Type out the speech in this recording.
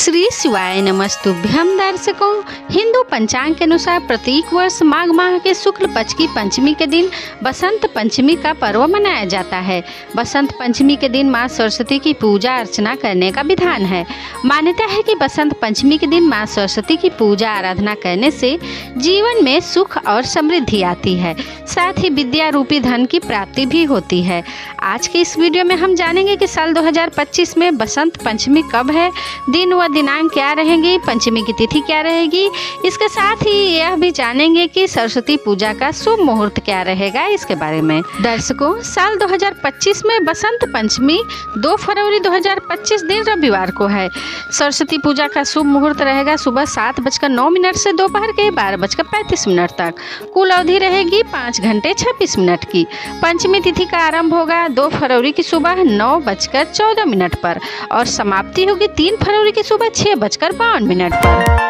श्री शिवाय नमस्तुभ्यम दर्शकों। हिंदू पंचांग के अनुसार प्रत्येक वर्ष माघ माह के शुक्ल पक्ष की पंचमी के दिन बसंत पंचमी का पर्व मनाया जाता है। बसंत पंचमी के दिन माँ सरस्वती की पूजा अर्चना करने का विधान है। मान्यता है कि बसंत पंचमी के दिन माँ सरस्वती की पूजा आराधना करने से जीवन में सुख और समृद्धि आती है। साथ ही विद्या रूपी धन की प्राप्ति भी होती है। आज के इस वीडियो में हम जानेंगे कि साल 2025 में बसंत पंचमी कब है, दिन व दिनांक क्या रहेंगी? पंचमी की तिथि क्या रहेगी? इसके साथ ही यह भी जानेंगे कि सरस्वती पूजा का शुभ मुहूर्त क्या रहेगा इसके बारे में। दर्शकों, साल 2025 में बसंत पंचमी 2 फरवरी 2025 दिन रविवार को है। सरस्वती पूजा का शुभ मुहूर्त रहेगा सुबह सात बजकर नौ मिनट से दोपहर के बारह बजकर पैंतीस मिनट तक। कुल अवधि रहेगी पाँच घंटे छब्बीस मिनट की। पंचमी तिथि का आरंभ होगा दो फरवरी की सुबह नौ बजकर चौदह मिनट पर और समाप्ति होगी तीन फरवरी की सुबह छः बजकर बावन मिनट पर।